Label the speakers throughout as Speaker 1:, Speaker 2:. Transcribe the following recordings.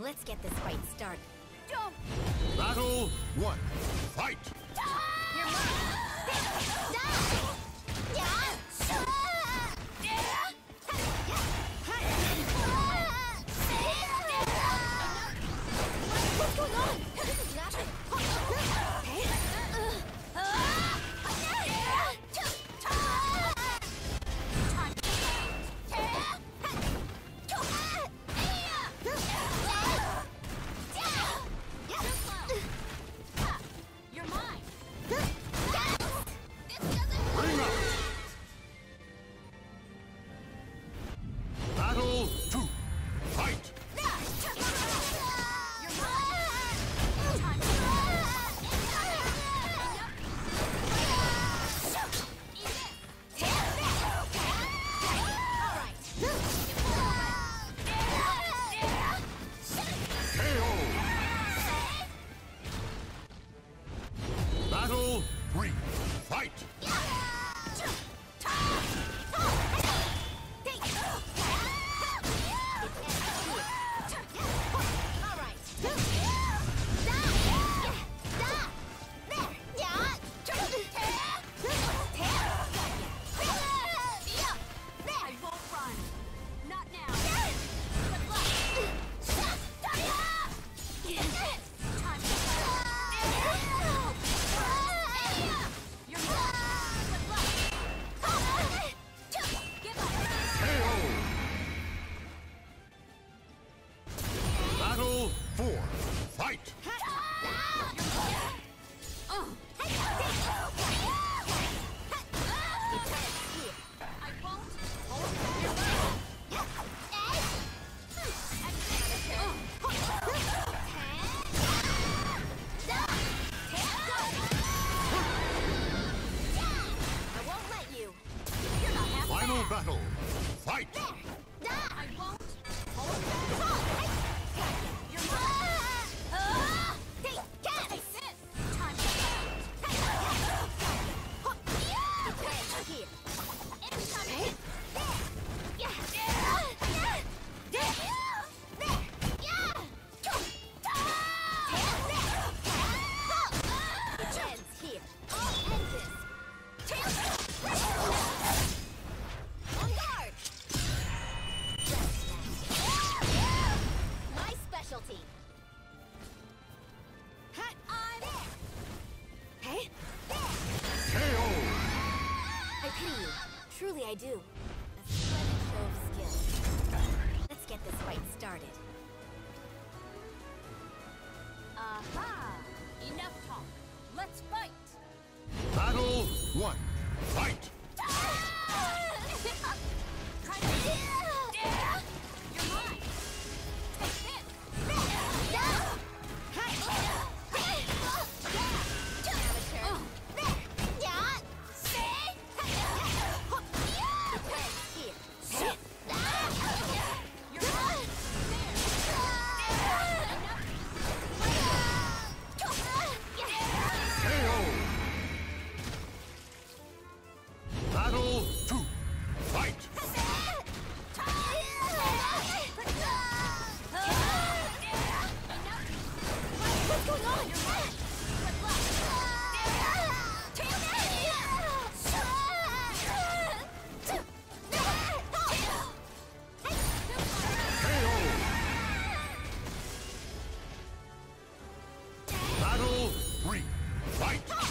Speaker 1: Let's get this fight started.
Speaker 2: Don't. Battle
Speaker 3: one. Fight. Die! Fight!
Speaker 1: Oh, KO. I pity you. Truly, I do. A splendid show of skill. Let's get this fight started.
Speaker 2: Aha! Enough talk. Let's fight. Battle
Speaker 3: one. Fight.
Speaker 1: Three, fight!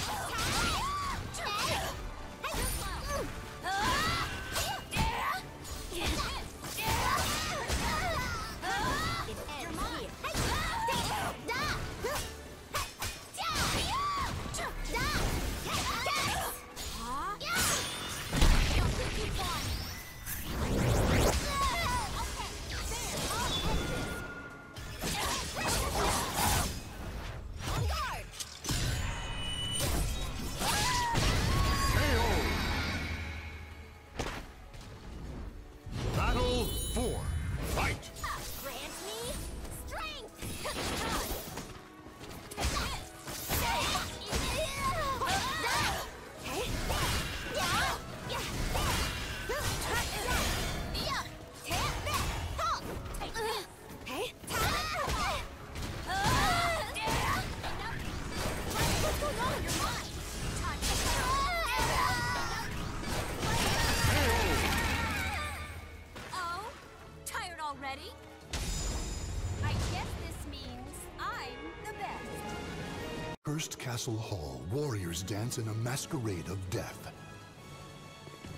Speaker 4: First Castle Hall, warriors dance in a masquerade of death.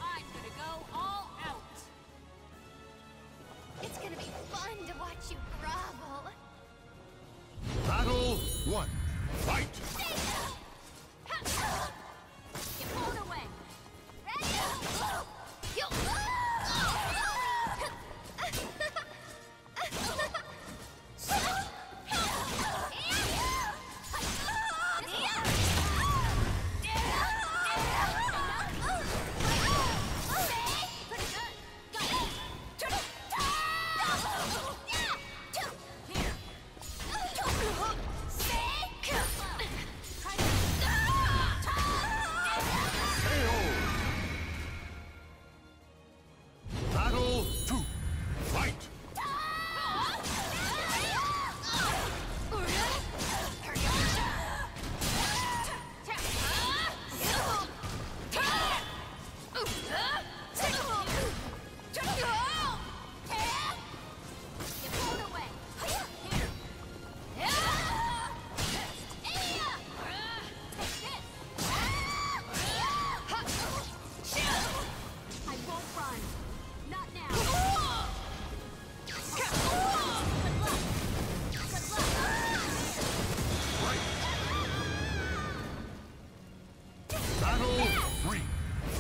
Speaker 2: I'm gonna go all out!
Speaker 1: It's gonna be fun to watch you grovel! Battle
Speaker 3: one, fight!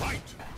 Speaker 2: Fight!